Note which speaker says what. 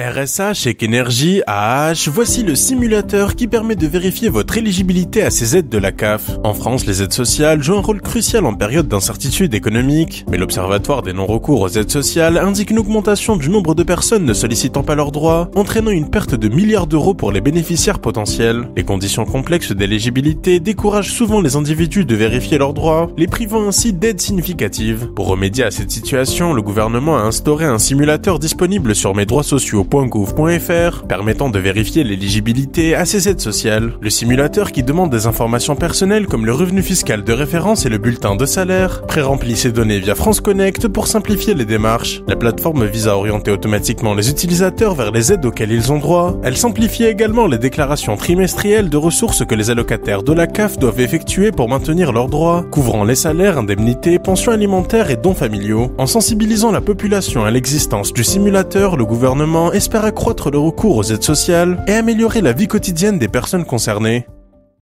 Speaker 1: RSA, Chèque Énergie, AH, voici le simulateur qui permet de vérifier votre éligibilité à ces aides de la CAF. En France, les aides sociales jouent un rôle crucial en période d'incertitude économique, mais l'Observatoire des non-recours aux aides sociales indique une augmentation du nombre de personnes ne sollicitant pas leurs droits, entraînant une perte de milliards d'euros pour les bénéficiaires potentiels. Les conditions complexes d'éligibilité découragent souvent les individus de vérifier leurs droits, les privant ainsi d'aides significatives. Pour remédier à cette situation, le gouvernement a instauré un simulateur disponible sur mes droits sociaux .gouv.fr permettant de vérifier l'éligibilité à ces aides sociales. Le simulateur qui demande des informations personnelles comme le revenu fiscal de référence et le bulletin de salaire pré-remplit ces données via France Connect pour simplifier les démarches. La plateforme vise à orienter automatiquement les utilisateurs vers les aides auxquelles ils ont droit. Elle simplifie également les déclarations trimestrielles de ressources que les allocataires de la CAF doivent effectuer pour maintenir leurs droits, couvrant les salaires, indemnités, pensions alimentaires et dons familiaux. En sensibilisant la population à l'existence du simulateur, le gouvernement espère accroître le recours aux aides sociales et améliorer la vie quotidienne des personnes concernées.